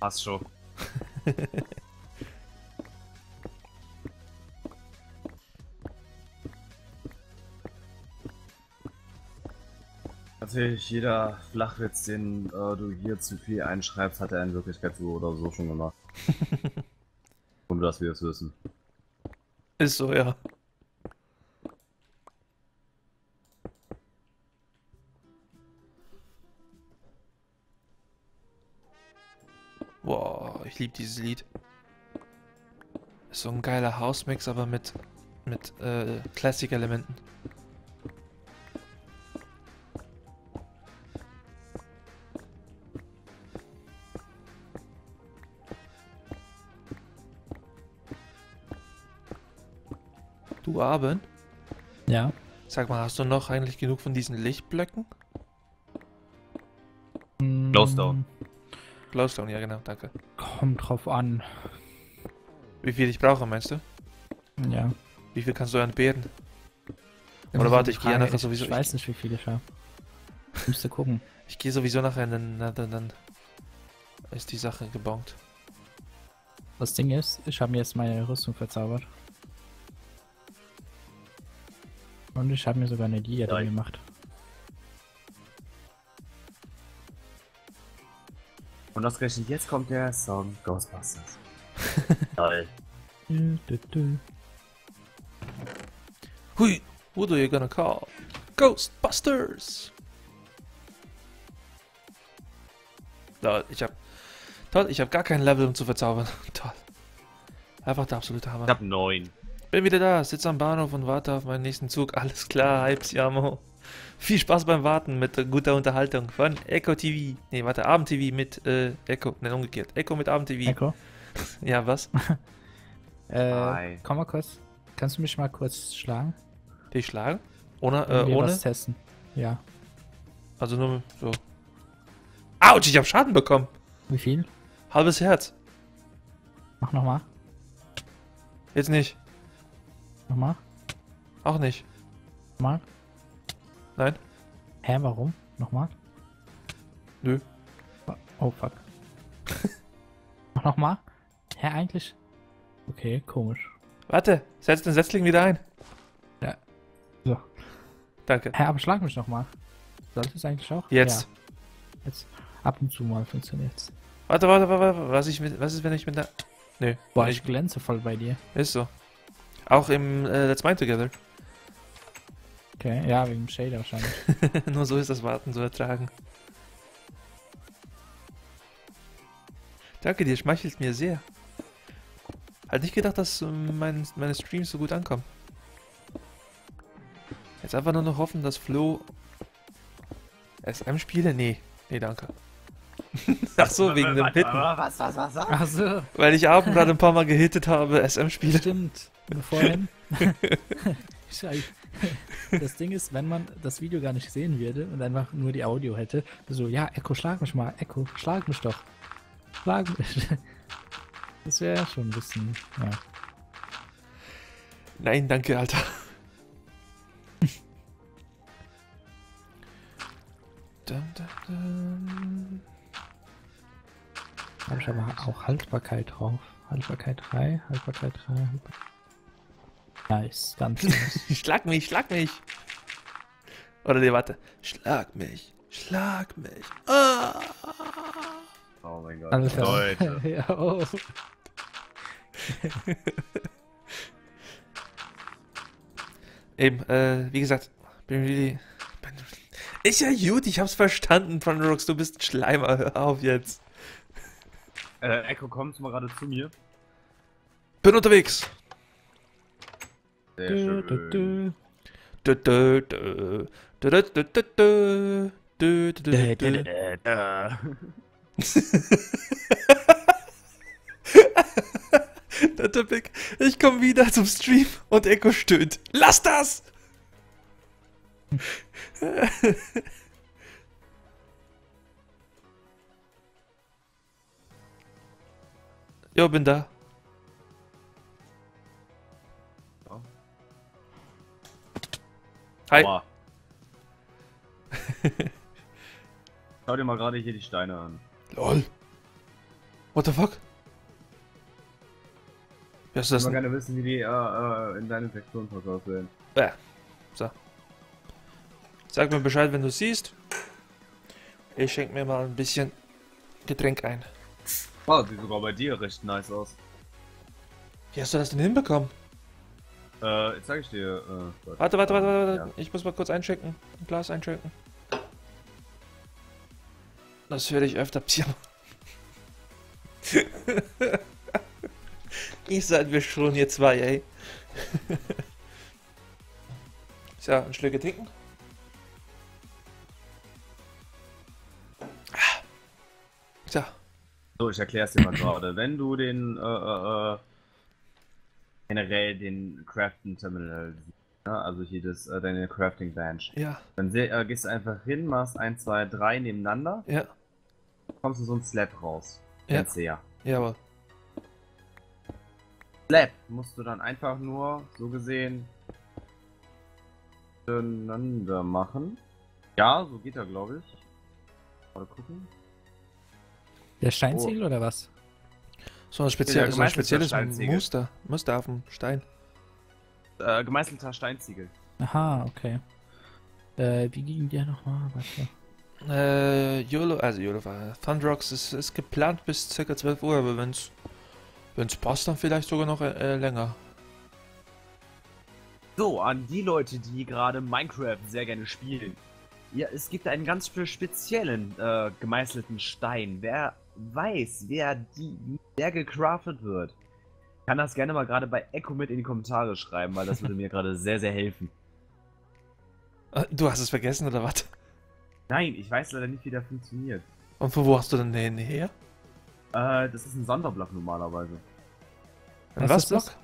Passt schon. Natürlich, jeder Flachwitz, den äh, du hier zu viel einschreibst, hat er in Wirklichkeit so oder so schon gemacht. Ohne dass wir es wissen. Ist so, ja. Boah, ich liebe dieses Lied. Ist so ein geiler House-Mix, aber mit, mit äh, Classic-Elementen. Du Abend? Ja. Sag mal, hast du noch eigentlich genug von diesen Lichtblöcken? Glowstone. Glowstone, ja genau, danke. Kommt drauf an. Wie viel ich brauche, meinst du? Ja. Wie viel kannst du entbehren? Oder warte, ich gehe nachher ich, sowieso- Ich weiß nicht, wie viel ich habe. Müsste gucken. Ich gehe sowieso nachher, dann, dann, dann, dann ist die Sache gebongt. Das Ding ist, ich habe mir jetzt meine Rüstung verzaubert. Und ich habe mir sogar eine Liga Nein. gemacht. Und ausgerechnet jetzt kommt der Song Ghostbusters. Dü. Hui, who do you gonna call? Ghostbusters! Toll, ich hab... Toll, ich hab gar kein Level, um zu verzaubern. Toll. Einfach der absolute Hammer. Ich hab neun. Bin wieder da, sitze am Bahnhof und warte auf meinen nächsten Zug. Alles klar, Hypes, Jamo. Viel Spaß beim Warten mit guter Unterhaltung von Echo TV. Nee, warte, Abend TV mit äh, Echo. Nein, umgekehrt. Echo mit Abend TV. Echo. Ja, was? Äh, Hi. komm mal kurz. Kannst du mich mal kurz schlagen? Dich schlagen? Ohne, äh, ohne? was testen. Ja. Also nur so. Autsch, ich hab Schaden bekommen. Wie viel? Halbes Herz. Mach nochmal. Jetzt nicht. Nochmal. Auch nicht. Nochmal. Nein. Hä, warum? Nochmal. Nö. Oh, fuck. Nochmal. Hä, eigentlich? Okay, komisch. Warte, setz den Setzling wieder ein. Ja. So. Danke. Hä, aber schlag mich nochmal. Sollte es eigentlich auch? Jetzt. Ja, jetzt. Ab und zu mal funktioniert's. Warte, warte, warte, warte. Was, ich mit, was ist, wenn ich mit der. Nö. Boah, ich glänze voll bei dir. Ist so. Auch im äh, Let's Mind Together. Okay, ja, wegen dem Shader wahrscheinlich. Nur so ist das Warten zu ertragen. Danke dir, schmeichelt mir sehr. Halt nicht gedacht, dass ähm, mein, meine Streams so gut ankommen. Jetzt einfach nur noch hoffen, dass Flo SM spiele? Nee. Nee, danke. Ach so, wegen dem Hitten. Was, was, was, was? Ach so, Weil ich Abend gerade ein paar Mal gehittet habe, SM spiele. stimmt. Vorhin. Scheiße. Das Ding ist, wenn man das Video gar nicht sehen würde und einfach nur die Audio hätte, so, ja, Echo, schlag mich mal, Echo, schlag mich doch. Schlag mich. Das wäre schon ein bisschen, ja. Nein, danke, Alter. dun, dun, dun. Habe ich aber auch Haltbarkeit drauf. Haltbarkeit 3, Haltbarkeit 3, Haltbarkeit. Nice, ganz nice. Schlag mich, schlag mich. Oder nee, warte. Schlag mich, schlag mich. Ah. Oh mein Gott. Alles klar. Leute. ja, oh. Eben, äh, wie gesagt, bin really... Bin, ist ja gut, ich hab's verstanden, Thunderrocks, du bist ein Schleimer, hör auf jetzt. Äh, Echo, kommst du mal gerade zu mir? Bin unterwegs. Sehr schön. dö. Äh, äh. Der Big, ich komme wieder zum Stream und Echo stöhnt. Lass das! Jo, bin da. Hi. Aua. Schau dir mal gerade hier die Steine an. Lol. What the fuck? Wie hast du Ich das würde gerne wissen, wie die äh, äh, in deinen Sektionen verkauft werden. Äh, so. Sag mir Bescheid, wenn du siehst. Ich schenke mir mal ein bisschen Getränk ein. Oh, sieht sogar bei dir recht nice aus. Wie hast du das denn hinbekommen? Äh, jetzt sag ich dir. Äh, Warte, warte, warte, warte, warte. Ja. Ich muss mal kurz einchecken. Ein Glas einchecken. Das werde ich öfter passieren. ich seid wir schon hier zwei, ey. so, ein Schlücke trinken. So, So, ich erklär's dir mal gerade. Wenn du den, äh, äh, äh, generell den Crafting Terminal siehst, ne? also hier das, äh, deine Crafting Bench, ja, dann äh, gehst du einfach hin, machst 1, 2, 3 nebeneinander, ja, kommst du so ein Slab raus. Ja. Ja. jawohl. Slab musst du dann einfach nur, so gesehen, miteinander machen. Ja, so geht er, glaube ich. Mal gucken. Der Steinziegel oder was? So ein, speziell, so ein spezielles. Muster. Muster auf dem Stein. Äh, gemeißelter Steinziegel. Aha, okay. Äh, wie ging der nochmal? Warte. Äh, YOLO, also YOLO war Thunderrocks ist, ist geplant bis ca. 12 Uhr, aber wenn's wenn's passt, dann vielleicht sogar noch äh, länger. So, an die Leute, die gerade Minecraft sehr gerne spielen. Ja, es gibt einen ganz spe- speziellen äh, gemeißelten Stein. Wer weiß, wer die, der gecraftet wird, kann das gerne mal gerade bei Echo mit in die Kommentare schreiben, weil das würde mir gerade sehr, sehr helfen. Äh, Du hast es vergessen oder was? Nein, ich weiß leider nicht, wie der funktioniert. Und von wo hast du denn den her? Äh, das ist ein Sonderblock normalerweise. Ein Was was ist das? Block?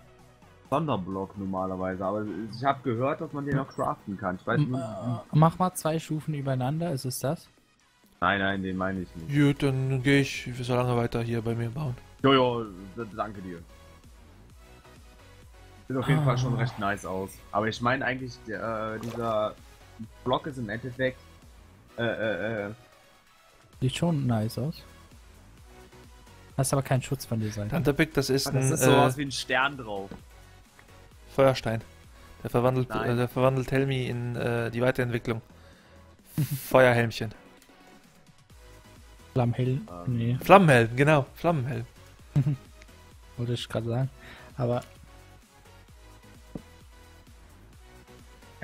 Sonderblock normalerweise, aber ich habe gehört, dass man den auch craften kann. Ich weiß M- nur. äh, Mach mal zwei Stufen übereinander, ist es das? Nein, nein, den meine ich nicht. Gut, dann gehe ich so lange weiter hier bei mir bauen. Jojo, danke dir. Sieht auf jeden Ah. Fall schon recht nice aus. Aber ich meine eigentlich, der, äh, dieser Block ist im Endeffekt. Äh, äh, äh. Sieht schon nice aus. Hast aber keinen Schutz von der Seite. Thunderpick, das ist Das ein ist so äh, aus wie ein Stern drauf. Feuerstein. Der verwandelt, äh, der verwandelt Helmi in äh, die Weiterentwicklung. Feuerhelmchen. Flammhell. Ähm. Nee, Flammenhelm, genau, Flammenhelm. wollte ich gerade sagen. Aber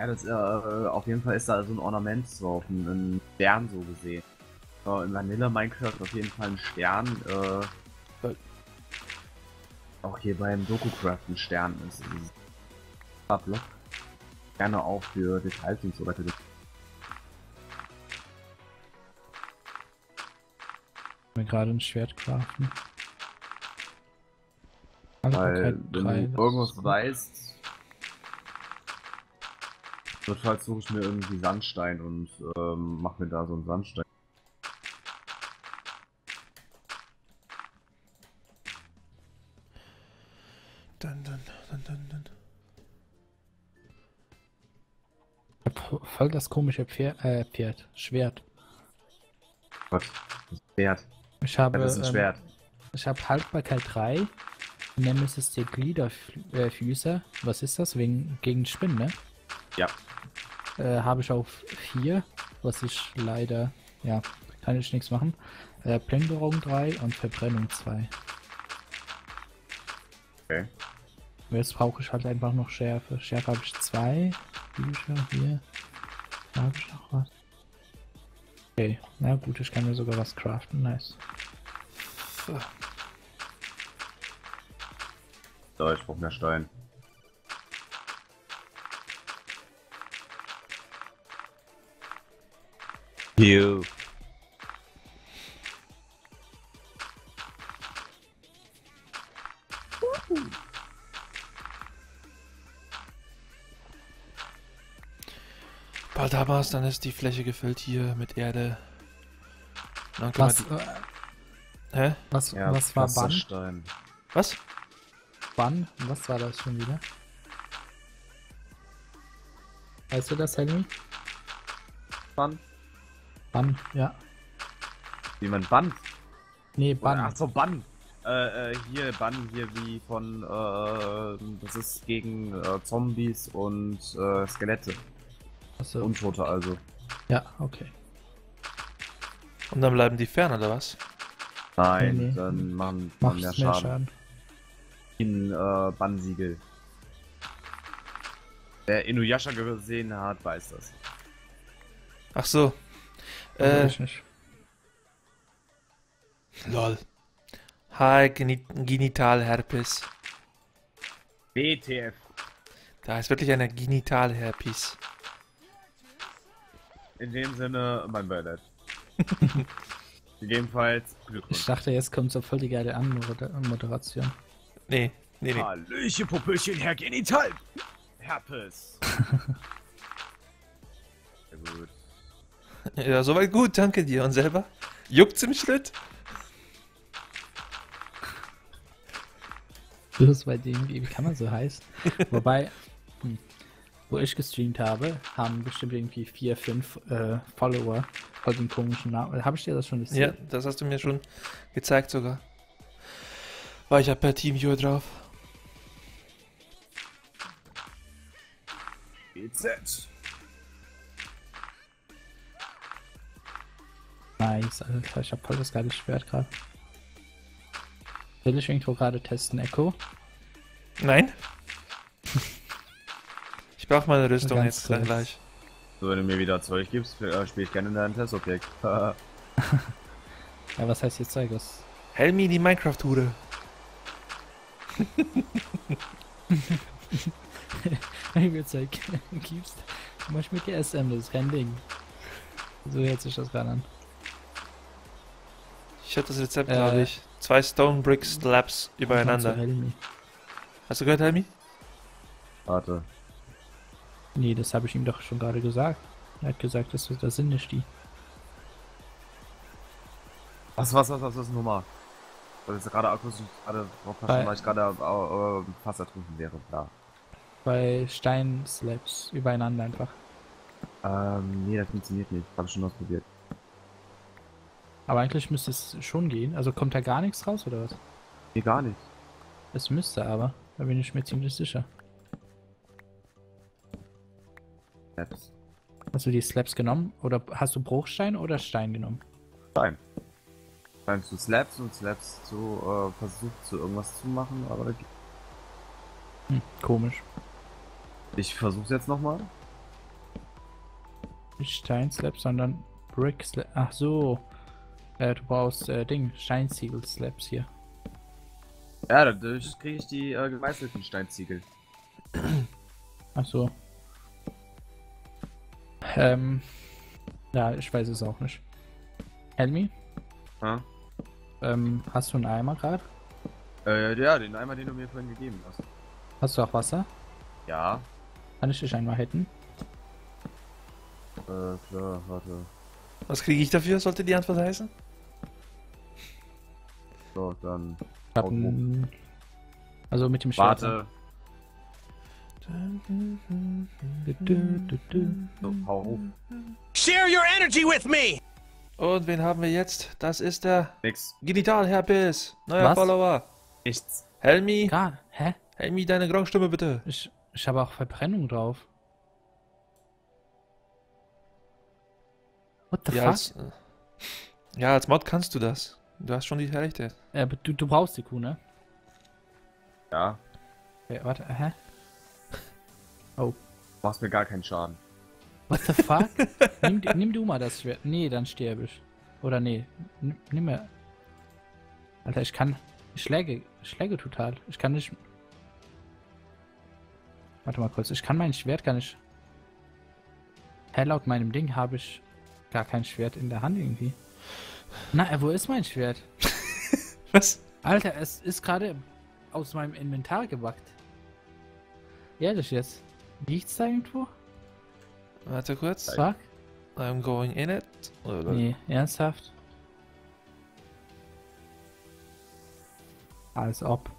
Ja, das, äh, auf jeden Fall ist da so ein Ornament drauf, ein, ein Stern so gesehen. Äh, in Vanilla Minecraft auf jeden Fall ein Stern, äh. Auch hier beim DokuCraft ein Stern ist. Block. Gerne auch für Details und so weiter. Gerade ein Schwert craften. Weil, wenn du das irgendwas gut. weißt, notfalls suche ich mir irgendwie Sandstein und ähm, mach mir da so einen Sandstein. Dun, dun. Ich hab voll das komische Pferd, äh, Pferd, Schwert. Gott, das Schwert. Ich habe, das ist ein ähm, Schwert. ich habe Haltbarkeit 3. Nemesis der Gliederfüßer. Was ist das? Wegen, gegen Spinnen, ne? Ja. Äh, habe ich auf 4, was ich leider, ja, kann ich nichts machen. Äh, Plünderung 3 und Verbrennung 2. Okay. Jetzt brauche ich halt einfach noch Schärfe. Schärfe habe ich 2. Bücher hier. Da habe ich noch was. Okay, na gut, ich kann mir sogar was craften. Nice. So. So, ich brauch mehr Stein. You. Bald haben wir's, dann ist die Fläche gefüllt hier mit Erde. Dann können Was, wir die, Hä? was, Ja, was war Bann? Was? Bann? Was war das schon wieder? Weißt du das, Helmi? Bann? Bann, ja. Wie man Band? Nee, Bann. Bann. Ach so, Bann. äh, äh, hier Bann hier wie von, äh, das ist gegen äh, Zombies und äh, Skelette. Achso. Untote also. Ja, okay. Und dann bleiben die fern, oder was? Nein, Nee, nee. dann machen, Macht machen mehr mehr Schaden. Schaden. In äh, Bannsiegel. Wer Inuyasha gesehen hat, weiß das. Ach so. Äh, ich nicht. lol. Hi, Geni Genitalherpes. WTF. Da ist wirklich eine Genitalherpes. In dem Sinne, mein Beileid. Gegebenenfalls Ich Glückwunsch. dachte, jetzt kommt so voll die geile Anmoderation. Nee, nee, nee. Hallöchen, Popöchen, Herr Genital! Herpes! Sehr gut. Ja, soweit gut, danke dir. Und selber? Juckt's im Schritt? Bloß bei dem, wie kann man so heißen? Wobei, wo ich gestreamt habe, haben bestimmt irgendwie vier, fünf äh, Follower voll den komischen Namen. Habe ich dir das schon Ja, erzählt? das hast du mir schon gezeigt sogar. War ich ja per Teamviewer drauf. BZ. Nice, Alter, ich hab voll das geile Schwert gerade. Will ich irgendwo gerade testen, Echo? Nein? Ich brauche meine Rüstung Ganz jetzt dann kurz. gleich. So, wenn du mir wieder Zeug gibst, äh, spiele ich gerne in deinem Testobjekt. Ja, was heißt jetzt Zeugos? Helmi, die Minecraft-Hure. Wenn du mir Zeug gibst, mach ich mit dir SM, das ist kein Ding. So hört sich das gerade an. Ich hatte das Rezept, Äh. glaube ich. Zwei Stone Brick Slabs übereinander. Hast du gehört, Helmi? Warte. Nee, das habe ich ihm doch schon gerade gesagt. Er hat gesagt, das, das sind nicht die. Was, was, was, was, was, nochmal? Weil jetzt gerade akustisch gerade drauf passen, weil ich gerade äh, äh, fast ertrunken wäre. Ja. Bei Steinslabs übereinander einfach. Ähm, nee, das funktioniert nicht. Hab ich schon ausprobiert. Aber eigentlich müsste es schon gehen. Also kommt da gar nichts raus oder was? Nee, gar nicht. Es müsste aber. Da bin ich mir ziemlich sicher. Apps. Hast du die Slabs genommen? Oder hast du Bruchstein oder Stein genommen? Nein. Nein, zu Slaps und Slaps zu äh, versucht zu irgendwas zu machen, aber das geht- Hm, komisch. ich versuch's jetzt nochmal. Nicht Steinslabs, sondern Brick Slabs. Ach so. Äh, du brauchst äh, Ding, Steinziegel Slabs hier. Ja, dadurch kriege ich die äh, gemeißelten Steinziegel. Ach so. Ähm. Ja, ich weiß es auch nicht. Helmi, Ja? ähm, hast du einen Eimer gerade? Äh, ja, den Eimer, den du mir vorhin gegeben hast. Hast du auch Wasser? Ja. Kann ich dich einmal hätten? Äh, klar, warte. Was kriege ich dafür, sollte die Antwort heißen? So, dann. Ich hab Oh, n- Also mit dem Schwert. Warte. Hoch. Share your energy with me! Und wen haben wir jetzt? Das ist der Nix. Genitalherpes. Neuer Was? Follower. Nichts. Helmi, Gar. Hä? Helmi, deine Graustimme bitte. Ich, ich habe auch Verbrennung drauf. What the Ja fuck? als, äh, ja, als Mod kannst du das. Du hast schon die Rechte. Äh, aber du, du brauchst die Kuh, ne? Ja. Okay, warte, hä? Machst mir gar keinen Schaden. What the fuck? nimm, nimm du mal das Schwert. Nee, dann sterbe ich. Oder nee. N nimm mir. Alter, ich kann. Ich schläge. Ich schläge total. Ich kann nicht. Warte mal kurz. Ich kann mein Schwert gar nicht. Hä, laut meinem Ding habe ich gar kein Schwert in der Hand irgendwie. Na, äh, wo ist mein Schwert? Was? Alter, es ist gerade aus meinem Inventar gebackt. Ehrlich jetzt. Liegt's da irgendwo? Warte kurz. Fuck? I'm going in it. Oder- Nee, ernsthaft? Als ob.